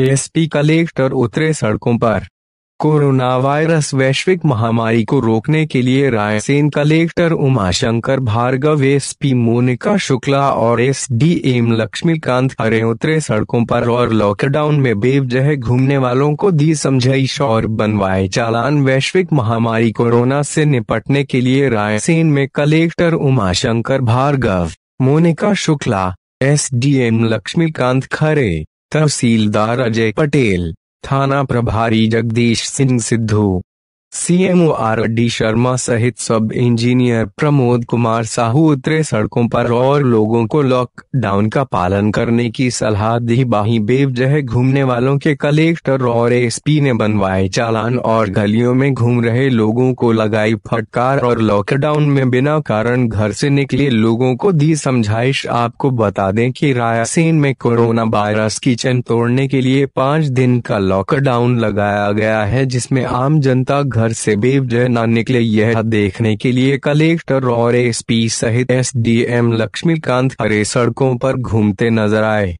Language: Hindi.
एसपी कलेक्टर उतरे सड़कों पर। कोरोना वायरस वैश्विक महामारी को रोकने के लिए रायसेन कलेक्टर उमाशंकर भार्गव एसपी मोनिका शुक्ला और S D M Laxmikant Khare उतरे सड़कों पर और लॉकडाउन में बेवजह घूमने वालों को दी समझाइश और बनवाए चालान। वैश्विक महामारी कोरोना से निपटने के लिए रायसेन में collector Umashankar Bhargav, Monika Shukla S D M Laxmikant Khare तहसीलदार अजय पटेल थाना प्रभारी Jagdish Singh Sidhu. CMO R D Sharma सहित सब इंजीनियर प्रमोद कुमार साहू उतरे सड़कों पर और लोगों को लॉकडाउन का पालन करने की सलाह दी। बाही बेवजह घूमने वालों के कलेक्टर और एसपी ने बनवाए चालान और गलियों में घूम रहे लोगों को लगाई फटकार और लॉकडाउन में बिना कारण घर से निकले लोगों को दी समझाइश। आपको बता दें कि रायसेन में कोरोना वायरस की चैन तोड़ने के लिए पाँच दिन का लॉकडाउन लगाया गया है, जिसमें आम जनता घर से बेवजह न निकले यह देखने के लिए कलेक्टर और एसपी सहित एसडीएम लक्ष्मीकांत हरे सड़कों पर घूमते नज़र आए।